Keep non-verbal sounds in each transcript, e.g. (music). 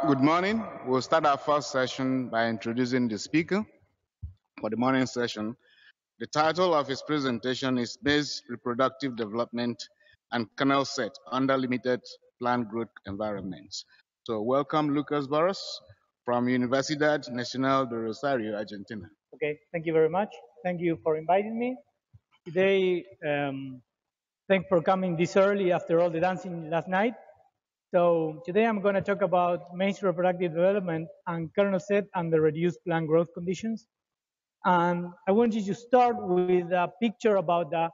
Good morning. We'll start our first session by introducing the speaker for the morning session. The title of his presentation is Maize Reproductive Development and Kernel Set under Limited Plant Growth Environments. So welcome Lucas Borras from Universidad Nacional de Rosario, Argentina. Okay, thank you very much. Thank you for inviting me. Today, um, thanks for coming this early after all the dancing last night. So today I'm going to talk about maize reproductive development and kernel set under reduced plant growth conditions. And I want you to start with a picture about the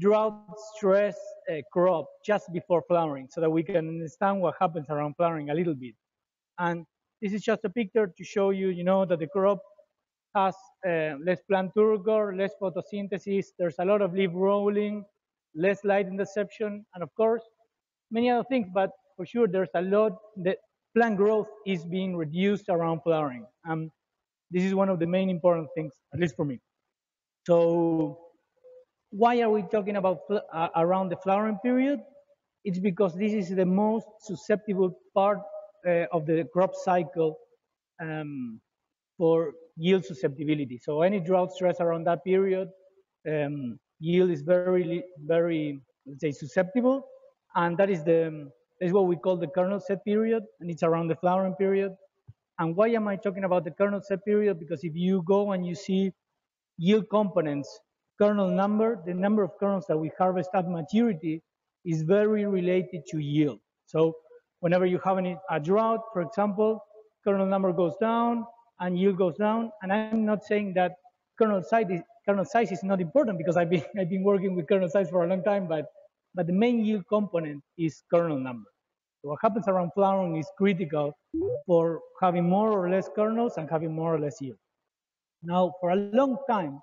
drought stress uh, crop just before flowering so that we can understand what happens around flowering a little bit. And this is just a picture to show you, you know, that the crop has uh, less plant turgor, less photosynthesis, there's a lot of leaf rolling, less light interception, and of course, many other things, but for sure there's a lot that plant growth is being reduced around flowering. Um, this is one of the main important things, at least for me. So why are we talking about uh, around the flowering period? It's because this is the most susceptible part uh, of the crop cycle um, for yield susceptibility. So any drought stress around that period, um, yield is very, very, let's say, susceptible, and that is the is what we call the kernel set period, and it's around the flowering period. And why am I talking about the kernel set period? Because if you go and you see yield components, kernel number, the number of kernels that we harvest at maturity is very related to yield. So whenever you have a drought, for example, kernel number goes down and yield goes down. And I'm not saying that kernel size is, kernel size is not important because I've been, (laughs) I've been working with kernel size for a long time, but, but the main yield component is kernel number. So what happens around flowering is critical for having more or less kernels and having more or less yield. Now, for a long time,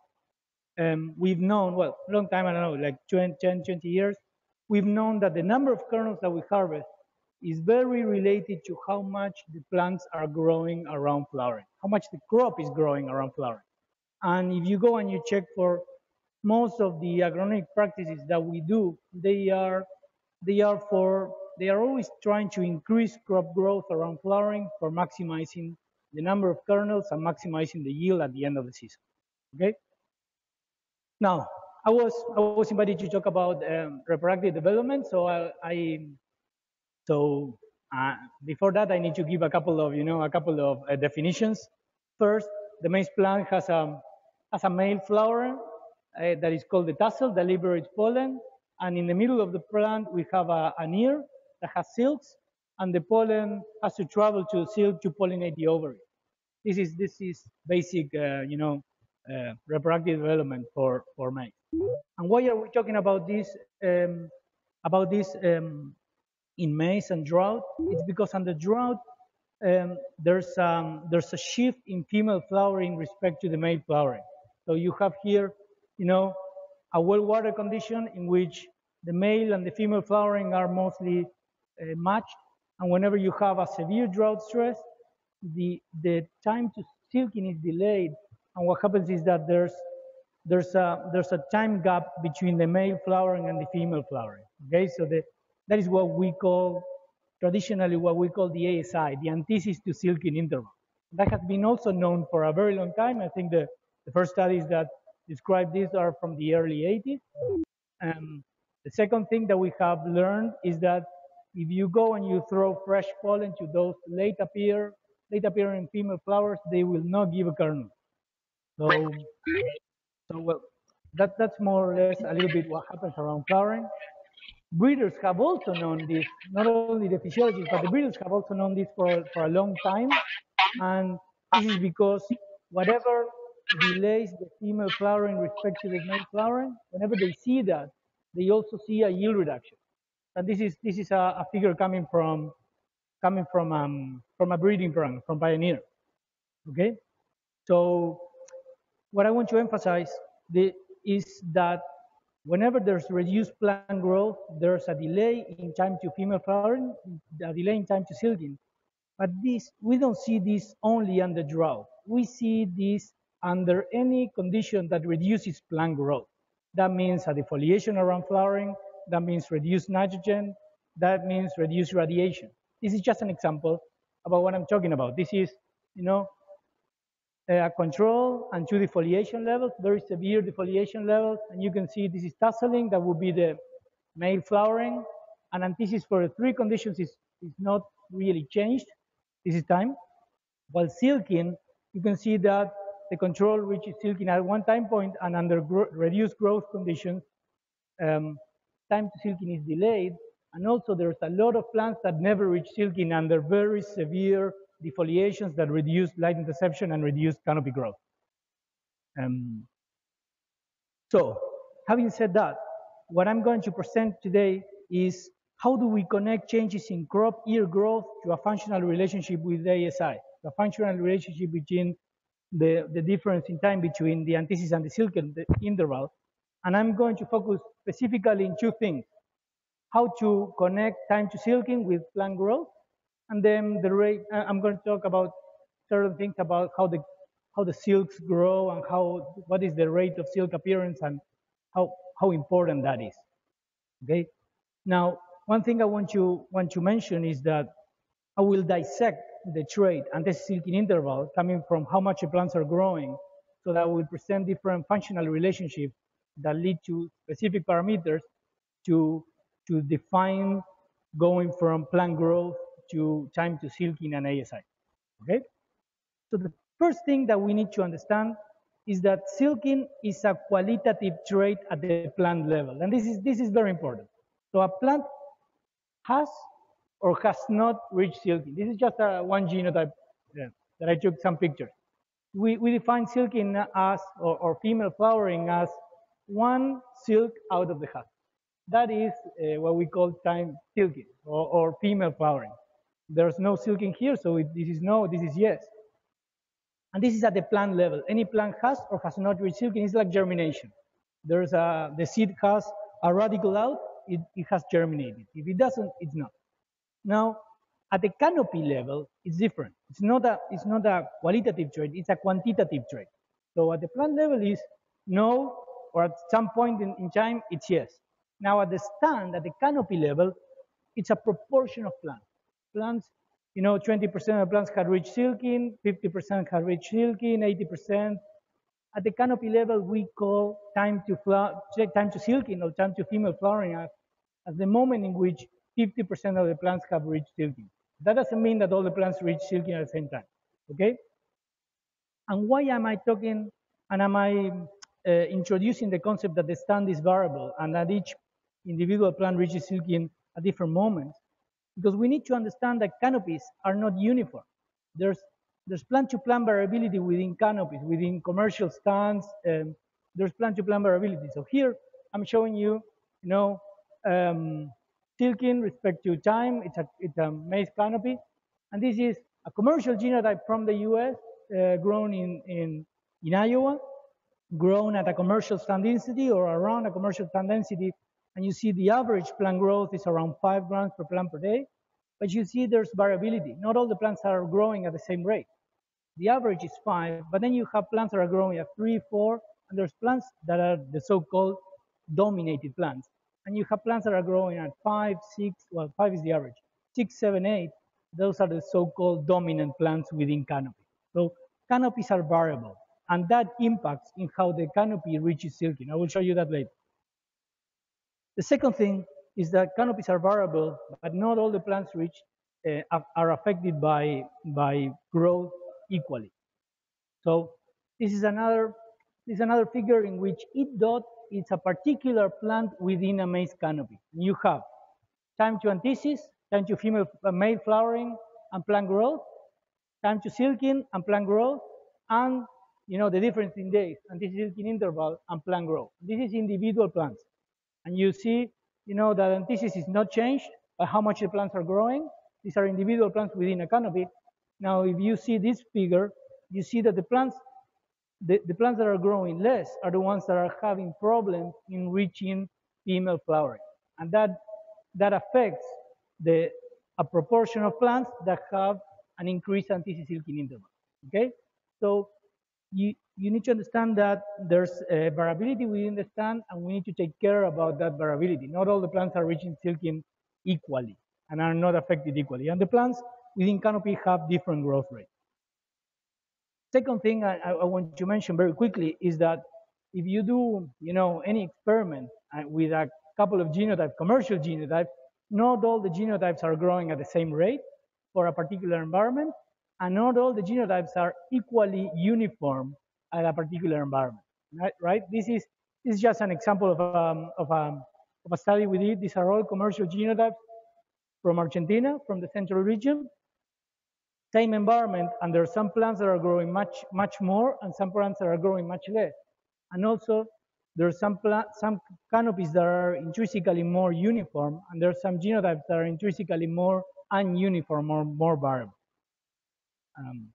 um, we've known, well, long time, I don't know, like 10, 20 years, we've known that the number of kernels that we harvest is very related to how much the plants are growing around flowering, how much the crop is growing around flowering. And if you go and you check for most of the agronomic practices that we do, they are they are for they are always trying to increase crop growth around flowering for maximizing the number of kernels and maximizing the yield at the end of the season. Okay. Now, I was I was invited to talk about um, reproductive development, so I, I so uh, before that I need to give a couple of you know a couple of uh, definitions. First, the maize plant has a has a male flower uh, that is called the tassel that liberates pollen, and in the middle of the plant we have a, an ear that has silks, and the pollen has to travel to the silk to pollinate the ovary. This is this is basic, uh, you know, uh, reproductive development for for maize. And why are we talking about this um, about this um, in maize and drought? It's because under drought um, there's um, there's a shift in female flowering respect to the male flowering. So you have here, you know, a well water condition in which the male and the female flowering are mostly matched. And whenever you have a severe drought stress, the, the time to silking is delayed. And what happens is that there's, there's, a, there's a time gap between the male flowering and the female flowering. Okay, so the, that is what we call, traditionally what we call the ASI, the anthesis to silking interval. That has been also known for a very long time. I think the, the first studies that describe this are from the early 80s. Um, the second thing that we have learned is that if you go and you throw fresh pollen to those late appear, late appearing female flowers, they will not give a kernel. So, so well, that, that's more or less a little bit what happens around flowering. Breeders have also known this, not only the physiologists, but the breeders have also known this for, for a long time. And this is because whatever delays the female flowering respect to the male flowering, whenever they see that, they also see a yield reduction. And this is this is a, a figure coming from coming from um, from a breeding program from Pioneer. Okay, so what I want to emphasize the, is that whenever there's reduced plant growth, there's a delay in time to female flowering, a delay in time to silking. But this we don't see this only under drought. We see this under any condition that reduces plant growth. That means a defoliation around flowering, that means reduced nitrogen. That means reduced radiation. This is just an example. about what I'm talking about. This is, you know, a control and two defoliation levels, very severe defoliation levels. And you can see this is tasseling, that would be the male flowering. And anthesis for the three conditions is, is not really changed. This is time. While silking, you can see that the control reaches silking at one time point and under gro reduced growth conditions, um, time to silking is delayed. And also there's a lot of plants that never reach silking under very severe defoliations that reduce light interception and reduce canopy growth. Um, so having said that, what I'm going to present today is how do we connect changes in crop year growth to a functional relationship with the ASI, the functional relationship between the, the difference in time between the anthesis and the silking interval. And I'm going to focus specifically in two things. How to connect time to silking with plant growth and then the rate, uh, I'm going to talk about certain things about how the how the silks grow and how what is the rate of silk appearance and how how important that is. Okay. Now, one thing I want to want to mention is that I will dissect the trait and the silking interval coming from how much the plants are growing, so that will present different functional relationships that lead to specific parameters to to define going from plant growth to time to silking and ASI. Okay? So the first thing that we need to understand is that silking is a qualitative trait at the plant level. And this is, this is very important. So a plant has or has not reached silking. This is just a, one genotype yeah, that I took some pictures. We, we define silking as, or, or female flowering as one silk out of the husk. That is uh, what we call time silking or, or female flowering. There's no silking here, so it, this is no, this is yes. And this is at the plant level. Any plant has or has not reached silking. It's like germination. There's a, the seed has a radicle out, it, it has germinated. If it doesn't, it's not. Now, at the canopy level, it's different. It's not a, it's not a qualitative trait, it's a quantitative trait. So at the plant level is no, or at some point in, in time, it's yes. Now at the stand, at the canopy level, it's a proportion of plants plants. You know, 20% of plants have reached silking, 50% have reached silking, 80%. At the canopy level, we call time to flower, time to silking or time to female flowering as, as the moment in which 50% of the plants have reached silking. That doesn't mean that all the plants reach silking at the same time, okay? And why am I talking and am I uh, introducing the concept that the stand is variable and that each individual plant reaches silking at different moments? because we need to understand that canopies are not uniform. There's there's plant-to-plant variability within canopies, within commercial stands. Um, there's plant-to-plant variability. So here I'm showing you, you know, um, silking respect to time. It's a it's a maize canopy, and this is a commercial genotype from the U.S. Uh, grown in in in Iowa, grown at a commercial stand density or around a commercial stand density and you see the average plant growth is around five grams per plant per day, but you see there's variability. Not all the plants are growing at the same rate. The average is five, but then you have plants that are growing at three, four, and there's plants that are the so-called dominated plants. And you have plants that are growing at five, six, well, five is the average, six, seven, eight. Those are the so-called dominant plants within canopy. So canopies are variable, and that impacts in how the canopy reaches silking. I will show you that later. The second thing is that canopies are variable, but not all the plants reach uh, are affected by, by growth equally. So this is another this is another figure in which each dot is a particular plant within a maize canopy. You have time to anthesis, time to female uh, male flowering and plant growth, time to silking and plant growth, and you know the difference in days, and this is in interval and plant growth. This is individual plants. And you see, you know, that anthesis is not changed by how much the plants are growing. These are individual plants within a canopy. Now, if you see this figure, you see that the plants, the, the plants that are growing less are the ones that are having problems in reaching female flowering. And that, that affects the, a proportion of plants that have an increased anthesis interval. Okay? So you, you need to understand that there's a variability within the stand and we need to take care about that variability. Not all the plants are reaching silking equally and are not affected equally. And the plants within canopy have different growth rates. Second thing I, I want to mention very quickly is that if you do, you know, any experiment uh, with a couple of genotypes, commercial genotypes, not all the genotypes are growing at the same rate for a particular environment, and not all the genotypes are equally uniform at a particular environment, right? right? This is this is just an example of um, of, um, of a study we did. These are all commercial genotypes from Argentina, from the central region, same environment, and there are some plants that are growing much, much more, and some plants that are growing much less. And also, there are some, some canopies that are intrinsically more uniform, and there are some genotypes that are intrinsically more ununiform or more variable. Um,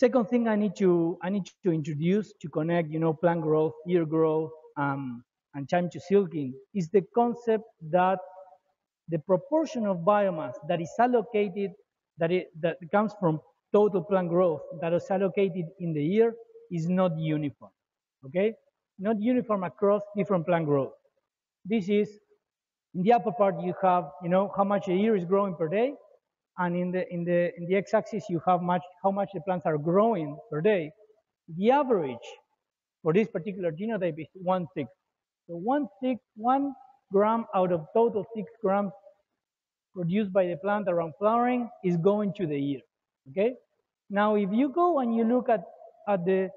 second thing I need to I need to introduce to connect, you know, plant growth, year growth, um, and time to silking is the concept that the proportion of biomass that is allocated that, it, that comes from total plant growth that is allocated in the year is not uniform, okay? Not uniform across different plant growth. This is, in the upper part you have, you know, how much a year is growing per day, and in the, in the, in the x-axis you have much, how much the plants are growing per day. The average for this particular genotype is one sixth. So one sixth, one gram out of total six grams produced by the plant around flowering is going to the ear. Okay? Now, if you go and you look at, at, the,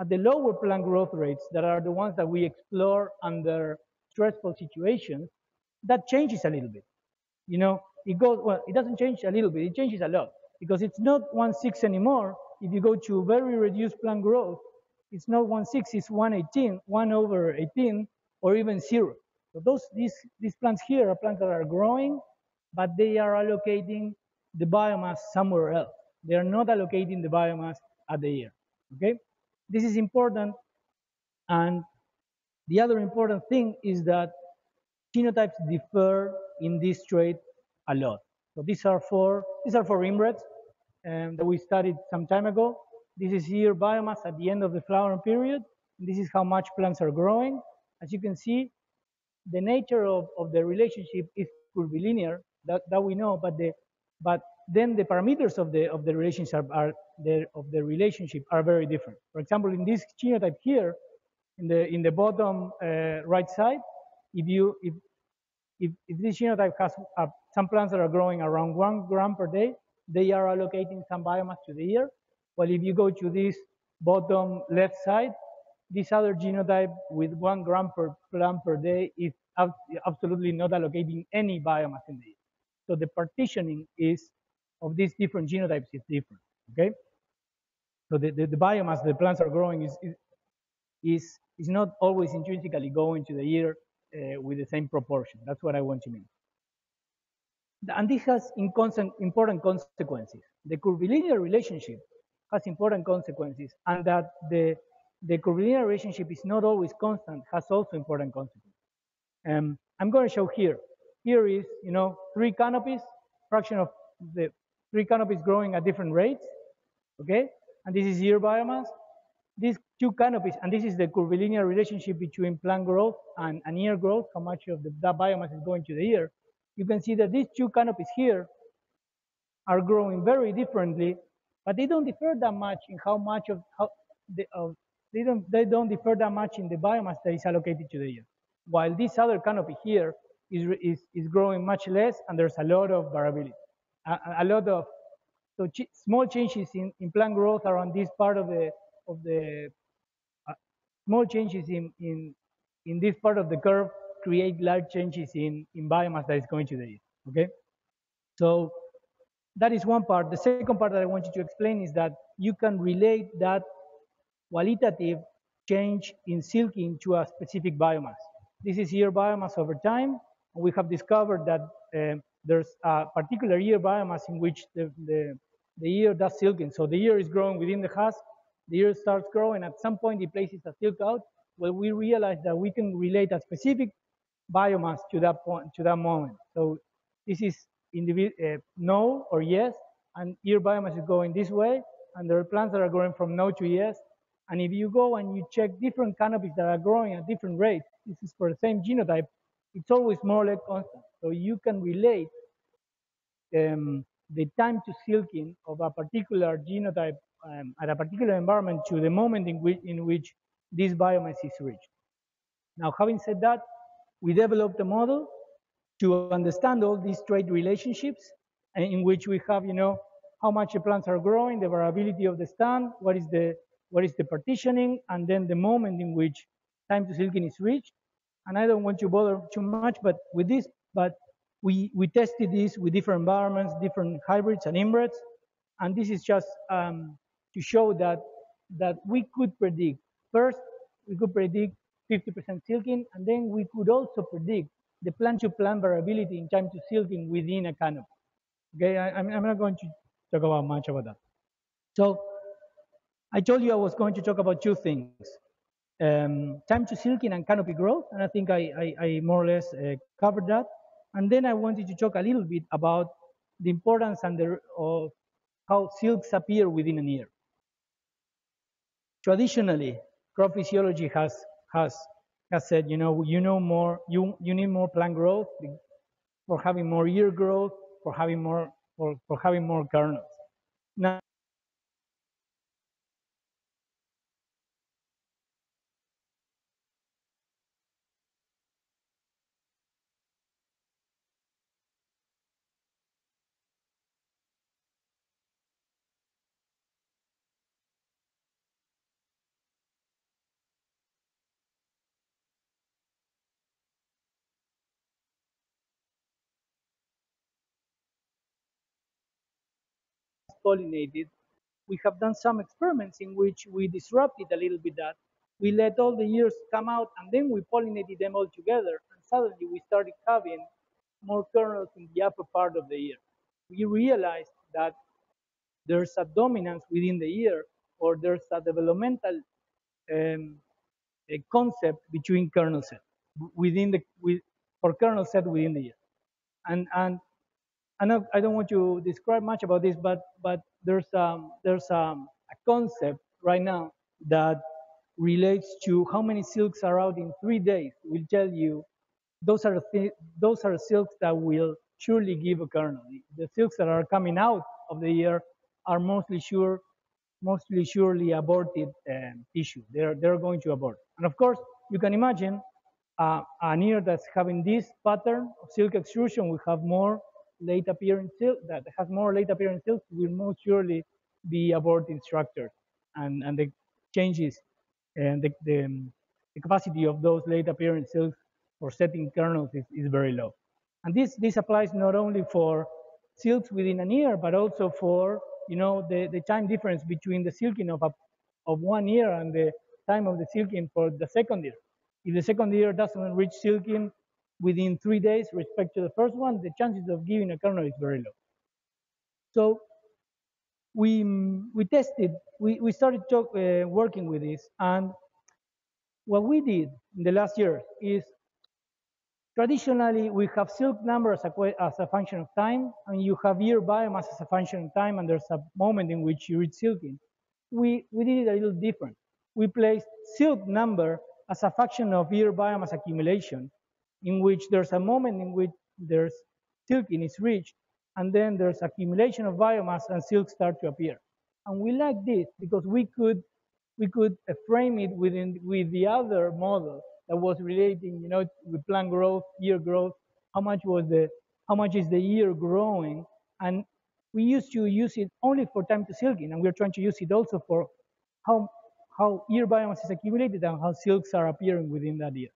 at the lower plant growth rates that are the ones that we explore under stressful situations, that changes a little bit. You know, it goes, well, it doesn't change a little bit, it changes a lot because it's not 1 6 anymore. If you go to very reduced plant growth, it's not 1 6, it's 118, 1 over 18, or even zero. So those, these, these plants here are plants that are growing but they are allocating the biomass somewhere else. They are not allocating the biomass at the year. Okay, this is important. And the other important thing is that genotypes differ in this trait a lot. So these are for these are for inbreds um, that we studied some time ago. This is here biomass at the end of the flowering period. This is how much plants are growing. As you can see, the nature of, of the relationship is curvilinear that, that we know, but the but then the parameters of the of the relationship are the of the relationship are very different. For example, in this genotype here, in the in the bottom uh, right side, if you if if, if this genotype has some plants that are growing around one gram per day, they are allocating some biomass to the year. Well, if you go to this bottom left side, this other genotype with one gram per plant per day is absolutely not allocating any biomass in the year. So the partitioning is of these different genotypes is different, okay? So the, the, the biomass the plants are growing is, is, is not always intrinsically going to the year uh, with the same proportion. That's what I want to mean. And this has important consequences. The curvilinear relationship has important consequences, and that the, the curvilinear relationship is not always constant has also important consequences. Um, I'm going to show here here is, you know, three canopies, fraction of the three canopies growing at different rates, okay? And this is year biomass. These two canopies, and this is the curvilinear relationship between plant growth and, and year growth, how much of the, that biomass is going to the ear, You can see that these two canopies here are growing very differently, but they don't differ that much in how much of how the, they don't they don't differ that much in the biomass that is allocated to the ear. While this other canopy here is, is, is growing much less and there's a lot of variability. A, a lot of so ch small changes in, in plant growth around this part of the of the uh, small changes in, in in this part of the curve create large changes in, in biomass that is going to the east. Okay, so that is one part. The second part that I want you to explain is that you can relate that qualitative change in silking to a specific biomass. This is year biomass over time, we have discovered that uh, there's a particular year biomass in which the, the, the ear does silking. So the ear is growing within the husk, the ear starts growing, at some point it places a silk out. Well, we realize that we can relate a specific biomass to that point, to that moment. So this is uh, no or yes, and ear biomass is going this way, and there are plants that are growing from no to yes. And if you go and you check different canopies that are growing at different rates, this is for the same genotype, it's always more or less constant. So you can relate um, the time to silking of a particular genotype um, at a particular environment to the moment in which, in which this biomass is reached. Now, having said that, we developed a model to understand all these trade relationships in which we have, you know, how much the plants are growing, the variability of the stand, what is the what is the partitioning, and then the moment in which time to silking is reached. And I don't want to bother too much, but with this, but we, we tested this with different environments, different hybrids and inbreds, and this is just um, to show that that we could predict. First, we could predict 50% silking, and then we could also predict the plant-to-plant variability in time to silking within a canopy. Okay, I, am not going to talk about much about that. So I told you I was going to talk about two things, um, time to silking and canopy growth, and I think I, I, I more or less uh, covered that. And then I wanted to talk a little bit about the importance and the, of how silks appear within a year. Traditionally, crop physiology has has has said, you know, you know more, you you need more plant growth for having more ear growth, for having more for, for having more kernels. Now pollinated, we have done some experiments in which we disrupted a little bit that. We let all the ears come out and then we pollinated them all together and suddenly we started having more kernels in the upper part of the ear. We realized that there's a dominance within the ear or there's a developmental um, a concept between kernel set within the with, for kernel set within the ear. And, and not, I don't want to describe much about this, but but there's um, there's um, a concept right now that relates to how many silks are out in three days. We'll tell you those are those are silks that will surely give a kernel. The silks that are coming out of the year are mostly sure, mostly surely aborted um, tissue. They're they're going to abort. And of course, you can imagine uh, an ear that's having this pattern of silk extrusion will have more late appearing silk that has more late appearing silk will most surely be aborting structures and, and the changes and the, the, the capacity of those late appearing silks for setting kernels is, is very low. And this, this applies not only for silks within an ear, but also for you know the, the time difference between the silking of a, of one ear and the time of the silking for the second ear. If the second ear doesn't reach silking within three days respect to the first one, the chances of giving a kernel is very low. So we, we tested, we, we started talk, uh, working with this, and what we did in the last years is traditionally we have silk number as a, as a function of time, and you have ear biomass as a function of time, and there's a moment in which you reach silking. We, we did it a little different. We placed silk number as a function of ear biomass accumulation, in which there's a moment in which there's silking is reached, and then there's accumulation of biomass and silk start to appear. And we like this because we could we could frame it within with the other model that was relating, you know, with plant growth, year growth, how much was the how much is the year growing, and we used to use it only for time to silking, and we're trying to use it also for how how year biomass is accumulated and how silks are appearing within that year.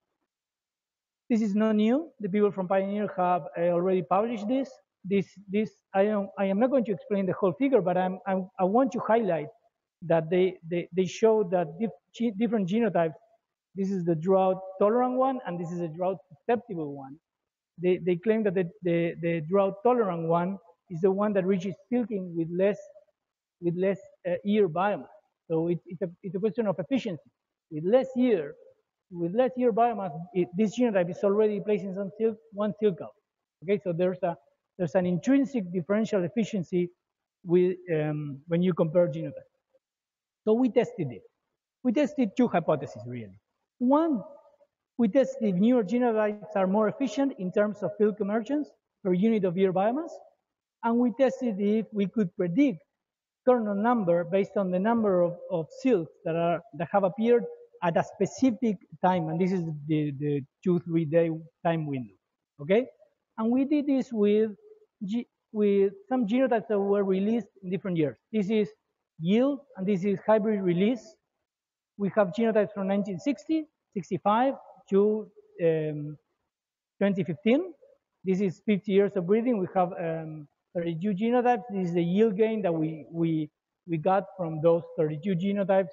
This is not new. The people from Pioneer have uh, already published this. This, this I, am, I am not going to explain the whole figure, but I'm, I'm, i want to highlight that they, they, they show that dif different genotypes, this is the drought tolerant one, and this is a drought susceptible one. They, they claim that the, the, the drought tolerant one is the one that reaches silking with less, with less uh, ear biomass. So it, it's, a, it's a question of efficiency. With less ear, with less ear biomass, it, this genotype is already placing some silk, one silk out. Okay, so there's a there's an intrinsic differential efficiency with um, when you compare genotypes. So we tested it. We tested two hypotheses really. One, we tested if newer genotypes are more efficient in terms of silk emergence per unit of ear biomass. and we tested if we could predict kernel number based on the number of, of silks that are that have appeared at a specific time, and this is the, the two, three day time window, okay? And we did this with, with some genotypes that were released in different years. This is yield, and this is hybrid release. We have genotypes from 1960, 65 to um, 2015. This is 50 years of breeding. We have um, 32 genotypes. This is the yield gain that we, we, we got from those 32 genotypes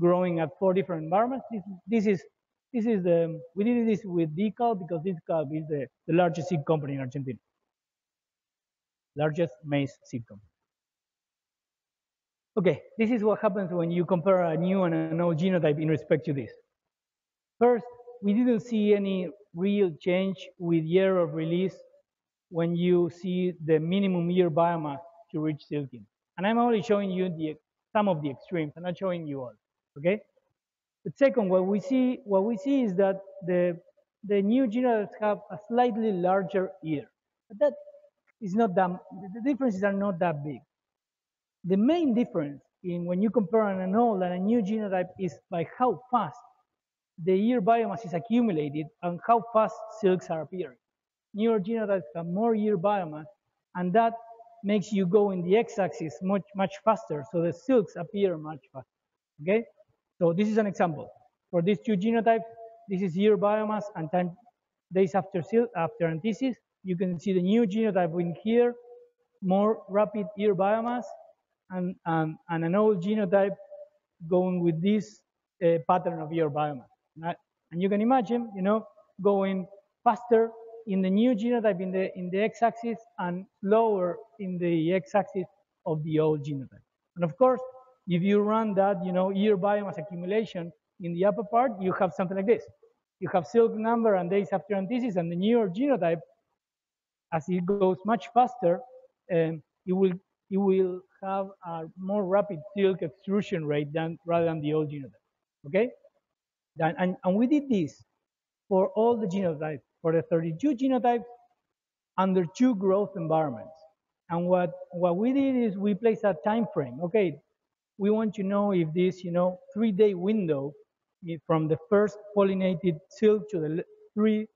growing at four different environments. This, this is this is the we did this with DEKALB because DEKALB is the, the largest seed company in Argentina, largest maize seed company. Okay, this is what happens when you compare a new and an old genotype in respect to this. First, we didn't see any real change with year of release when you see the minimum year biomass to reach silking. And I'm only showing you the some of the extremes. I'm not showing you all. Okay. The second, what we see, what we see is that the the new genotypes have a slightly larger ear, but that is not that. The differences are not that big. The main difference in when you compare an old and a new genotype is by how fast the ear biomass is accumulated and how fast silks are appearing. Newer genotypes have more ear biomass, and that makes you go in the x-axis much much faster, so the silks appear much faster. Okay. So this is an example. For these two genotypes, this is year biomass and 10 days after, after anthesis. You can see the new genotype in here, more rapid year biomass, and, and, and an old genotype going with this uh, pattern of year biomass. And you can imagine, you know, going faster in the new genotype in the, in the x-axis and slower in the x-axis of the old genotype. And of course, if you run that, you know, year biomass accumulation in the upper part, you have something like this. You have silk number and days after anthesis, and the newer genotype, as it goes much faster, um, it will it will have a more rapid silk extrusion rate than rather than the old genotype. Okay, and, and, and we did this for all the genotypes, for the 32 genotypes under two growth environments. And what, what we did is we placed a time frame. Okay, we want to know if this, you know, three-day window from the first pollinated silk to the three,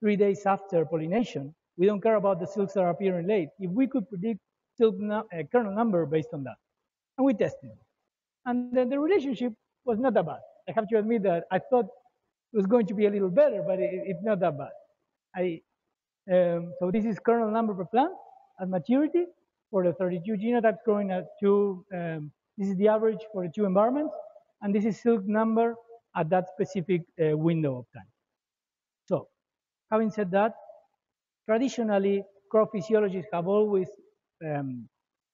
three days after pollination, we don't care about the silks that are appearing late. If we could predict silk no, uh, kernel number based on that, and we tested, and then the relationship was not that bad. I have to admit that I thought it was going to be a little better, but it, it's not that bad. I, um, so this is kernel number per plant at maturity for the 32 genotypes growing at two um, this is the average for the two environments, and this is silk number at that specific uh, window of time. So, having said that, traditionally, crop physiologists have always um,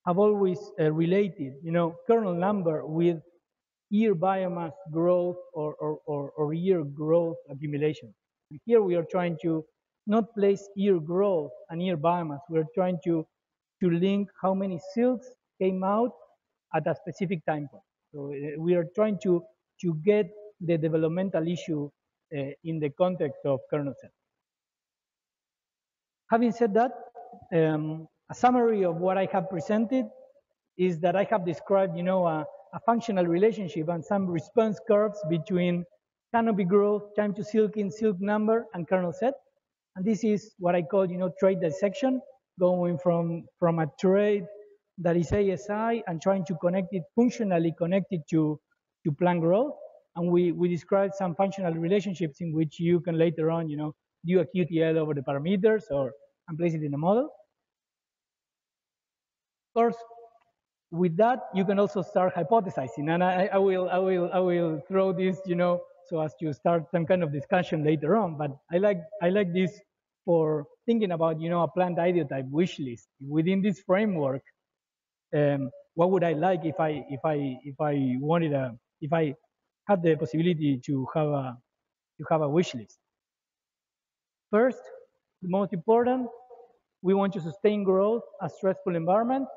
have always uh, related, you know, kernel number with year biomass growth or, or, or, or year growth accumulation. And here we are trying to not place year growth and year biomass. We're trying to, to link how many silks came out at a specific time point. So uh, we are trying to, to get the developmental issue uh, in the context of kernel set. Having said that, um, a summary of what I have presented is that I have described, you know, a, a functional relationship and some response curves between canopy growth, time to silking, silk number, and kernel set. And this is what I call, you know, trait dissection, going from, from a trait that is ASI and trying to connect it functionally connected to, to plant growth. And we, we described some functional relationships in which you can later on, you know, do a QTL over the parameters or and place it in a model. Of course, with that, you can also start hypothesizing. And I, I, will, I, will, I will throw this, you know, so as to start some kind of discussion later on. But I like, I like this for thinking about, you know, a plant ideotype wish list. Within this framework, um, what would I like if I if I if I wanted a if I had the possibility to have a to have a wish list. First, the most important, we want to sustain growth a stressful environment.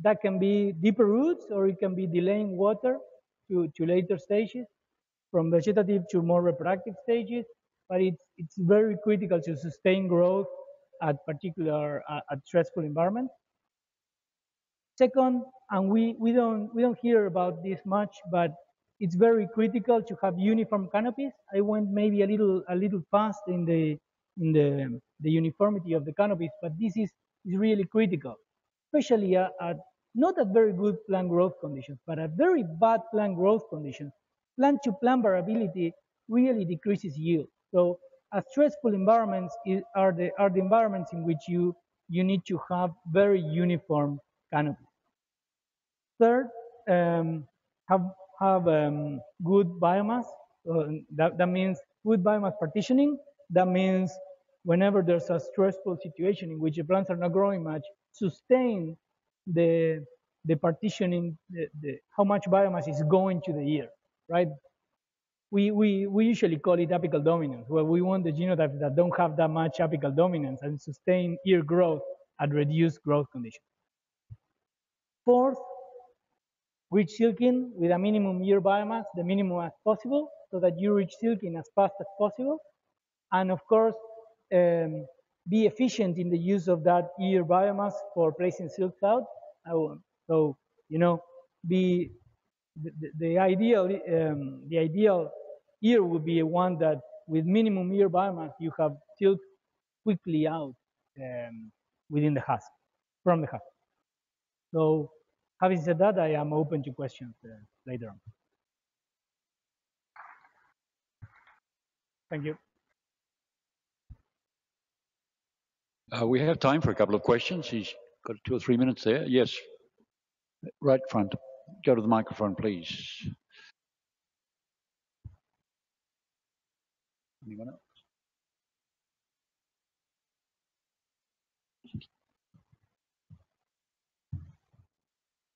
That can be deeper roots or it can be delaying water to, to later stages, from vegetative to more reproductive stages. But it's, it's very critical to sustain growth at particular uh, at stressful environments. Second, and we, we, don't, we don't hear about this much, but it's very critical to have uniform canopies. I went maybe a little, a little fast in the, in the, the uniformity of the canopies, but this is, is really critical, especially at, at not at very good plant growth conditions, but at very bad plant growth conditions. Plant to plant variability really decreases yield. So a stressful environments is, are, the, are the environments in which you, you need to have very uniform canopy. Third, um, have, have um, good biomass. Uh, that, that means good biomass partitioning. That means whenever there's a stressful situation in which the plants are not growing much, sustain the, the partitioning, the, the, how much biomass is going to the ear, right? We, we, we usually call it apical dominance, where we want the genotypes that don't have that much apical dominance and sustain ear growth at reduced growth conditions. Fourth, reach silking with a minimum ear biomass, the minimum as possible, so that you reach silking as fast as possible. And of course, um, be efficient in the use of that ear biomass for placing silks out. So, you know, be the, the, the ideal um, the ideal ear would be one that with minimum ear biomass you have silk quickly out um, within the husk, from the husk. So having said that, I am open to questions uh, later on. Thank you. Uh, we have time for a couple of questions. He's got two or three minutes there. Yes, right front. Go to the microphone, please. Anyone else?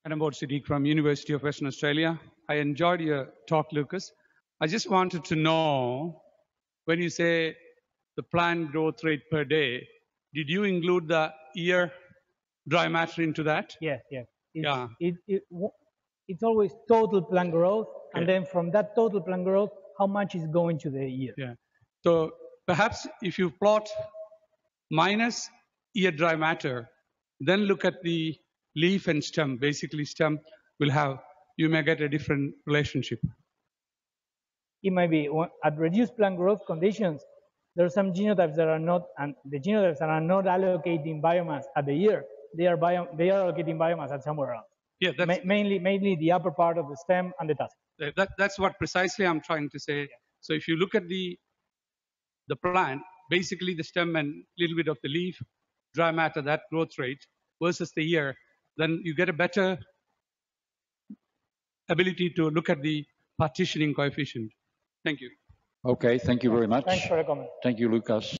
Adam Siddique from University of Western Australia. I enjoyed your talk, Lucas. I just wanted to know when you say the plant growth rate per day, did you include the ear dry matter into that? Yes, yeah. It's, Yeah. It, it, it's always total plant growth, and then from that total plant growth, how much is going to the ear? Yeah. So perhaps if you plot minus ear dry matter, then look at the leaf and stem. Basically, stem will have, you may get a different relationship. It might be at reduced plant growth conditions. There are some genotypes that are not, and the genotypes that are not allocating biomass at the ear. They are bio, they are allocating biomass at somewhere else. Yeah, that's, Ma- mainly, mainly the upper part of the stem and the tusk. That, that's what precisely I'm trying to say. So if you look at the the plant, basically the stem and a little bit of the leaf, dry matter, that growth rate versus the ear, then you get a better ability to look at the partitioning coefficient. Thank you. Okay, thank you very much. Thanks for the comment. Thank you, Lucas.